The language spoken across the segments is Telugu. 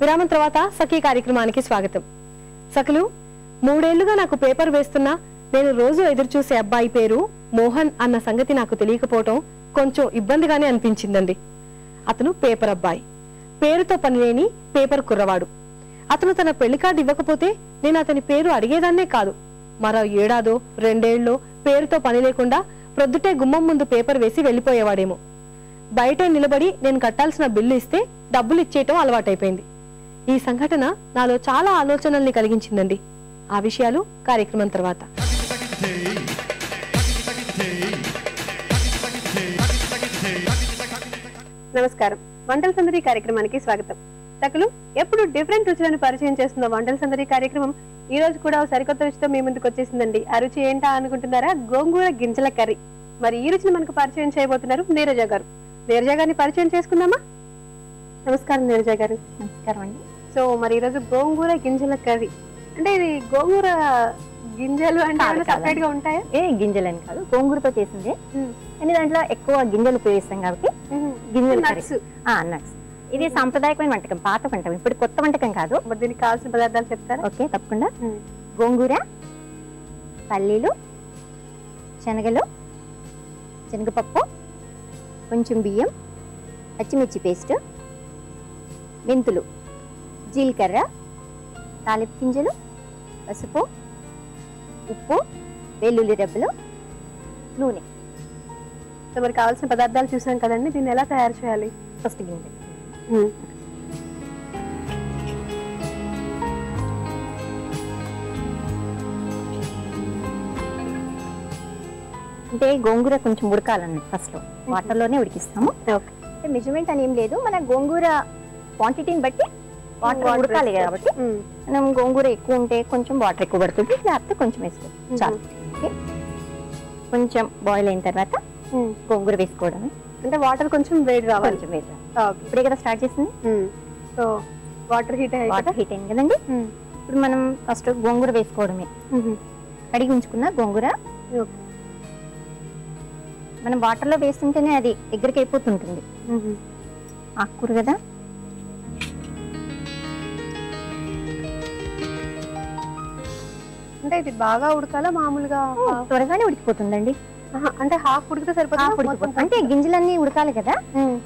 విరామం తర్వాత సఖీ కార్యక్రమానికి స్వాగతం. సఖలు మూడేళ్ళుగా నాకు పేపర్ వేస్తున్నా నేను రోజు ఎదురుచూసే అబ్బాయి పేరు మోహన్ అన్న సంగతి నాకు తెలియకపోవటం కొంచెం ఇబ్బందిగానే అనిపించిందండి. అతను పేపర్ అబ్బాయి. పేరుతో పనిలేని పేపర్ కుర్రవాడు. అతను తన పెళ్ళి కార్డు ఇవ్వకపోతే నేను అతని పేరు అడిగేదాన్నే కాదు. మరో ఏడాదో రెండేళ్ళో పేరుతో పని లేకుండా ప్రొద్దుటే గుమ్మం ముందు పేపర్ వేసి వెళ్ళిపోయేవాడేమో బయటే నిలబడి నేను కట్టాల్సిన బిల్లు ఇస్తే డబ్బులు ఇచ్చేయటం అలవాటైపోయింది. ఈ సంఘటన నాలో చాలా ఆలోచనల్ని కలిగించిందండి. ఆ విషయాలు కార్యక్రమం తర్వాత. నమస్కారం. వంటల సందడి కార్యక్రమానికి స్వాగతం. తకులు ఎప్పుడు డిఫరెంట్ రుచులను పరిచయం చేస్తున్న వంటల సందడి కార్యక్రమం ఈ రోజు కూడా సరికొత్త రుచితో మీ ముందుకు వచ్చేసిందండి. ఆ రుచి ఏంటా అనుకుంటున్నారా? గోంగూర గింజల కర్రీ. మరి ఈ రుచిని మనకు పరిచయం చేయబోతున్నారు నీరజ గారు. నీరజ గారిని పరిచయం చేసుకుందామా? నమస్కారం నీరజ గారు. నమస్కారం అండి. సో మరి ఈ రోజు గోంగూర గింజల కర్రీ. అంటే ఇది గోంగూర గింజలు అంటే. సపరేట్గా ఉంటాయా? ఏ గింజలని కాదు గోంగూరతో చేసింది. కానీ దాంట్లో ఎక్కువ గింజలు ఉపయోగిస్తాం కాబట్టి గింజలు నట్స్. నట్స్. ఇది సాంప్రదాయకమైన వంటకం పాత వంటకం. ఇప్పుడు కొత్త వంటకం కాదు. దీనికి కావాల్సిన పదార్థాలు చెప్తారా? ఓకే తప్పకుండా. గోంగూర పల్లీలు శనగలు శనగపప్పు కొంచెం బియ్యం పచ్చిమిర్చి పేస్ట్ మెంతులు. జీలకర్ర తాలింపు గింజలు పసుపు ఉప్పు వెల్లుల్లి రెబ్బలు నూనె. సో మరి కావాల్సిన పదార్థాలు చూసాం కదండి దీన్ని ఎలా తయారు చేయాలి? ఫస్ట్ గింజ. అంటే గోంగూర కొంచెం ఉడకాలన్నట్టు ఫస్ట్లో. వాటర్లోనే ఉడికిస్తాము. అంటే మెజర్మెంట్ అని ఏం లేదు. మన గోంగూర క్వాంటిటీని బట్టి వాటర్ ఉడకాలి. కాబట్టి. మనం గోంగూర ఎక్కువ ఉంటే కొంచెం వాటర్ ఎక్కువ పడుతుంది. లేకపోతే కొంచెం వేసుకోవచ్చు చాలు. ఓకే? కొంచెం బాయిల్ అయిన తర్వాత గోంగూర వేసుకోవడమే. అంటే వాటర్ కొంచెం వేడి రావాలి. కొంచెం ఓకే. ఇప్పుడే కదా స్టార్ట్ చేసింది? So water heat water heat అయింది కదండి? ఇప్పుడు మనం ఫస్ట్ గోంగూర వేసుకోవడమే. కడిగి ఉంచుకున్న గోంగూర. మనం వాటర్లో వేస్తుంటేనే అది దగ్గరికి అయిపోతుంటుంది. ఆకుకూర కదా? అంటే ఇది బాగా ఉడకాలా మామూలుగా త్వరగానే ఉడికిపోతుందండి. అంటే హాఫ్ ఉడికితే సరిపోతుంది? అంటే గింజలన్నీ ఉడకాలి కదా?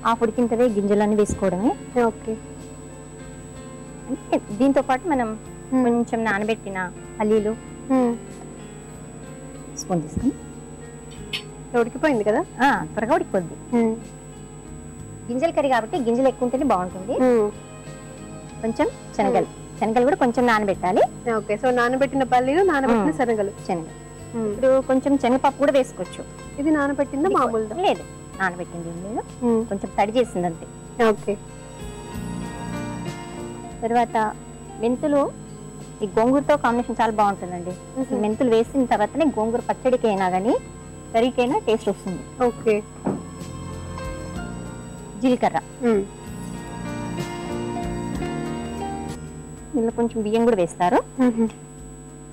హాఫ్ ఉడికింతవే గింజలన్నీ వేసుకోవడమే. ఓకే. అంటే దీంతో పాటు మనం కొంచెం నానబెట్టిన పల్లీలు. స్పూన్ తీసుకుని. ఉడికిపోయింది కదా? త్వరగా ఉడికిపోద్ది. గింజల కర్రీ కాబట్టి గింజలు ఎక్కువ ఉంటేనే బాగుంటుంది. కొంచెం శనగలు. శనగలు కూడా కొంచెం నానబెట్టాలి. ఓకే సో నానబెట్టిన పల్లీలు నానబెట్టిన. శనగలు. శనగలు. ఇప్పుడు కొంచెం శనగపప్పు కూడా వేసుకోవచ్చు. ఇది నానబెట్టిందా మామూలుదా? లేదు నానబెట్టింది లేదు. కొంచెం తడి చేసింది అంతే ఓకే. తర్వాత మెంతులు ఈ గోంగూరతో కాంబినేషన్ చాలా బాగుంటుందండి. మెంతులు వేసిన తర్వాతనే గోంగూర పచ్చడికి అయినా కానీ కర్రీకైనా టేస్ట్ వస్తుంది. ఓకే. జీలకర్ర. ఇందులో కొంచెం బియ్యం కూడా వేస్తారు.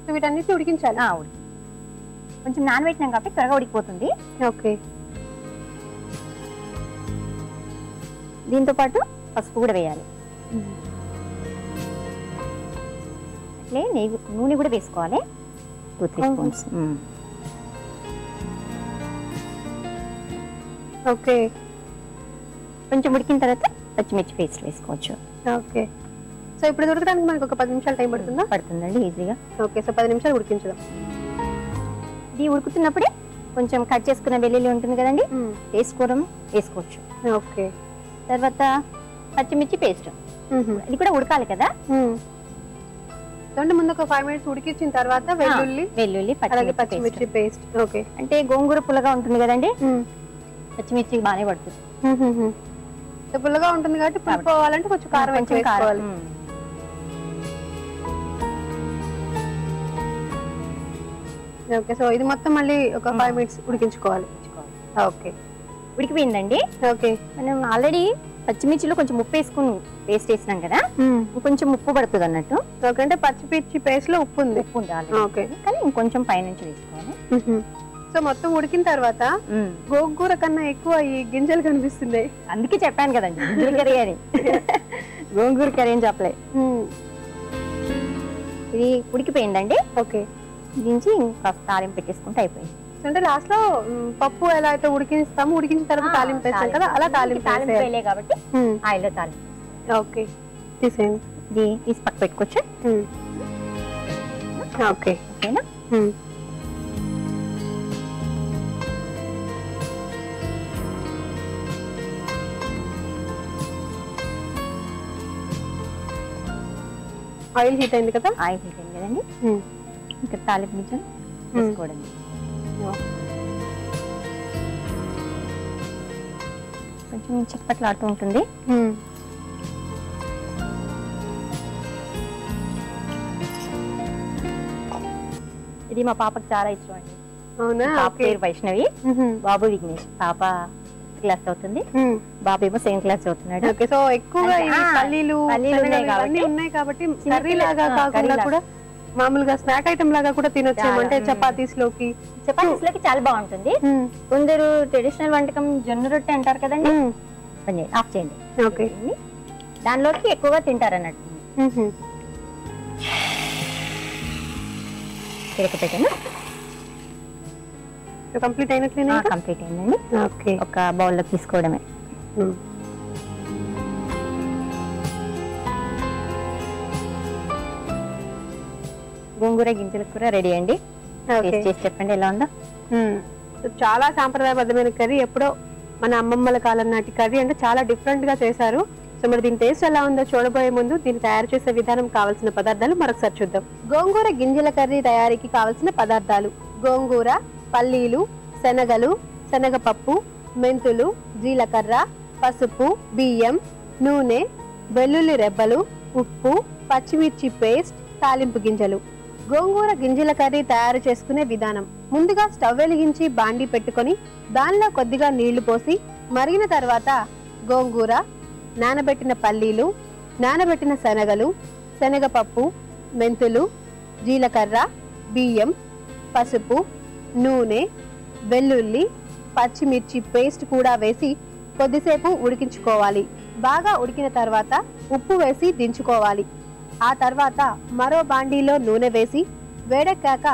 సో వీటన్నిటిని ఉడికించాలి. ఉడికి కొంచెం నానబెట్టినాం కాబట్టి త్వరగా ఉడికిపోతుంది. ఓకే. దీంతో పాటు పసుపు కూడా వేయాలి. అట్లే నెయ్యి నూనె కూడా వేసుకోవాలి. Two three. స్పూన్స్. ఓకే. కొంచెం ఉడికిన తర్వాత పచ్చిమిర్చి పేస్ట్ వేసుకోవచ్చు. ఓకే. సో ఇప్పుడు దొరకడానికి మనకు ఒక పది నిమిషాలు టైం పడుతుందా? పడుతుందండి ఈజీగా. ఓకే సో పది నిమిషాలు ఉడికించుదాం. ఇది ఉడుకుతున్నప్పుడే కొంచెం కట్ చేసుకున్న వెల్లుల్లి ఉంటుంది కదండి? వేసుకోవడం వేసుకోవచ్చు. ఓకే. తర్వాత పచ్చిమిర్చి పేస్ట్. ఇది కూడా ఉడకాలి కదా? అంటే ముందు ఒక ఫైవ్ మినిట్స్ ఉడికించిన తర్వాత వెల్లుల్లి వెల్లుల్లి పచ్చిమిర్చి. పేస్ట్. ఓకే. అంటే గోంగూర పుల్లగా ఉంటుంది కదండి? పచ్చిమిర్చి బాగానే పడుతుంది. పుల్లగా ఉంటుంది కాబట్టి పులుపు పోవాలంటే కొంచెం కారం కారం. వేసుకోవాలి. ఓకే సో ఇది మొత్తం మళ్ళీ ఒక ఫైవ్ మినిట్స్ ఉడికించుకోవాలి. ఓకే ఉడికిపోయిందండి. ఓకే మనం ఆల్రెడీ పచ్చిమిర్చిలో కొంచెం ఉప్పు వేసుకుని పేస్ట్ వేసినాం కదా? కొంచెం ఉప్పు పడుతుంది అన్నట్టు. ఓకే అంటే పచ్చిమిర్చి పేస్ట్లో ఉప్పు ఉంది. ఉప్పు. ఓకే కానీ ఇంకొంచెం పైనుంచి వేసుకోవాలి. సో మొత్తం ఉడికిన తర్వాత మ్మ్. గోంగూర కన్నా ఎక్కువ ఈ గింజలు కనిపిస్తుంది అందుకే చెప్పాను కదండి గింజల కర్రీ అని. గోంగూర కర్రీ ఏం చెప్పలే. ఇది ఉడికిపోయిందండి. ఓకే దించి కాస్త తాలింపు పెట్టేసుకుంటే అయిపోయింది. అంటే లాస్ట్లో పప్పు ఎలా అయితే ఉడికిస్తాము ఉడికించిన తర్వాత తాలింపు వేస్తాం కదా అలా తాలింపు తాలింపు. వేయలే కాబట్టి మ్, ఆయిల్లో తాలింపు ఓకే తీసేయండి. ఇది తీసి పక్క పెట్టుకోవచ్చు. ఓకే. ఓకేనా. ఆయిల్ హీట్ అయింది కదా? ఆయిల్ హీట్ అయింది కదండి. ఇక్కడ తాలింపు గింజలు వేసుకోవడం కొంచెం చిప్పట్లాడుతూ ఉంటుంది. మ్. ఇది మా పాపకి చాలా ఇష్టం అండి. అవునా? పేరు వైష్ణవి. బాబు విఘ్నేష్. పాప క్లాస్ అవుతుంది. బాబు ఏమో సెకండ్ క్లాస్ అవుతున్నాడు సో ఎక్కువగా పల్లీలు ఉన్నాయి కాబట్టి కర్రీ లాగా కాకుండా. కూడా మామూలుగా స్నాక్ ఐటమ్ లాగా కూడా తినొచ్చు అంటే. చపాతీస్లోకి చపాతీస్లోకి చాలా బాగుంటుంది. కొందరు ట్రెడిషనల్ వంటకం జొన్న రొట్టె అంటారు కదండి? ఆఫ్ చేయండి. ఓకే. దానిలోకి ఎక్కువగా తింటారు అన్నట్టు తిరగపెట్టాను కంప్లీట్ అయినట్లేనా? కంప్లీట్ అయిందండి. ఓకే. ఒక బౌల్లో తీసుకోవడమే. గోంగూర గింజల కూర రెడీ అండి. చేసి చెప్పండి ఎలా ఉందో. చాలా సాంప్రదాయబద్ధమైన కర్రీ ఎప్పుడో మన అమ్మమ్మల కాలం నాటి కర్రీ అంటే చాలా డిఫరెంట్గా చేశారు. సో మరి దీని టేస్ట్ ఎలా ఉందో చూడబోయే ముందు దీన్ని తయారు చేసే విధానం కావాల్సిన పదార్థాలు మరొకసారి చూద్దాం. గోంగూర గింజల కర్రీ తయారీకి కావాల్సిన పదార్థాలు గోంగూర పల్లీలు శనగలు శనగపప్పు మెంతులు జీలకర్ర పసుపు బియ్యం నూనె వెల్లుల్లి రెబ్బలు ఉప్పు పచ్చిమిర్చి పేస్ట్ తాలింపు గింజలు. గోంగూర గింజల కర్రీ తయారు చేసుకునే విధానం. ముందుగా స్టవ్ వెలిగించి బాండి పెట్టుకొని దానిలో కొద్దిగా నీళ్ళు పోసి మరిగిన తర్వాత గోంగూర నానబెట్టిన పల్లీలు నానబెట్టిన శనగలు శనగపప్పు మెంతులు జీలకర్ర బియ్యం పసుపు నూనె వెల్లుల్లి పచ్చిమిర్చి పేస్ట్ కూడా వేసి కొద్దిసేపు ఉడికించుకోవాలి. బాగా ఉడికిన తర్వాత ఉప్పు వేసి దించుకోవాలి. ఆ తర్వాత మరో బాండీలో నూనె వేసి వేడెక్కాక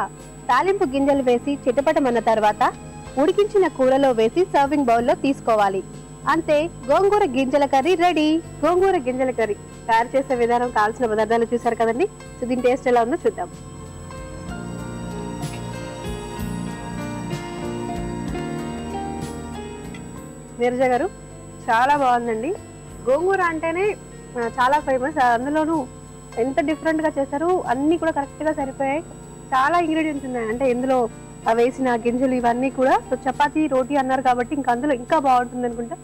తాలింపు గింజలు వేసి చిటపటమన్న తర్వాత ఉడికించిన కూరలో వేసి సర్వింగ్ బౌల్లో తీసుకోవాలి. అంతే గోంగూర గింజల కర్రీ రెడీ. గోంగూర గింజల కర్రీ తయారు చేసే విధానం కావాల్సిన పదార్థాలు చూసారు కదండి? సో దీని టేస్ట్ ఎలా ఉందో చూద్దాం. నీరజ గారు చాలా బాగుందండి. గోంగూర అంటేనే చాలా ఫేమస్ అందులోనూ ఎంత డిఫరెంట్గా చేశారు అన్ని కూడా కరెక్ట్గా సరిపోయాయి. చాలా ఇంగ్రీడియంట్స్ ఉన్నాయి. అంటే ఇందులో వేసిన గింజలు ఇవన్నీ కూడా. సో చపాతీ రోటీ అన్నారు కాబట్టి ఇంకా అందులో ఇంకా బాగుంటుంది అనుకుంటా.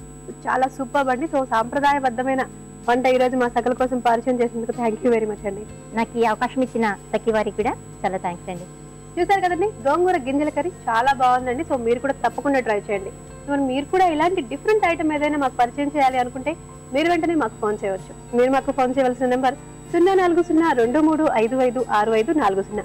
చాలా సూపర్ అండి. సో సాంప్రదాయబద్ధమైన వంట ఈ రోజు మా సకల కోసం పరిచయం చేసినందుకు థ్యాంక్ యూ వెరీ మచ్ అండి. నాకు ఈ అవకాశం ఇచ్చిన సఖి వారికి కూడా చాలా థ్యాంక్స్ అండి. చూసారు కదండి గోంగూర గింజల కర్రీ చాలా బాగుందండి. సో మీరు కూడా తప్పకుండా ట్రై చేయండి. మీరు కూడా ఇలాంటి డిఫరెంట్ ఐటమ్ ఏదైనా మాకు పరిచయం చేయాలి అనుకుంటే మీరు వెంటనే మాకు ఫోన్ చేయవచ్చు. మీరు మాకు ఫోన్ చేయవలసిన నెంబర్ సున్నా నాలుగు సున్నా రెండు మూడు ఐదు ఐదు ఆరు ఐదు నాలుగు సున్నా.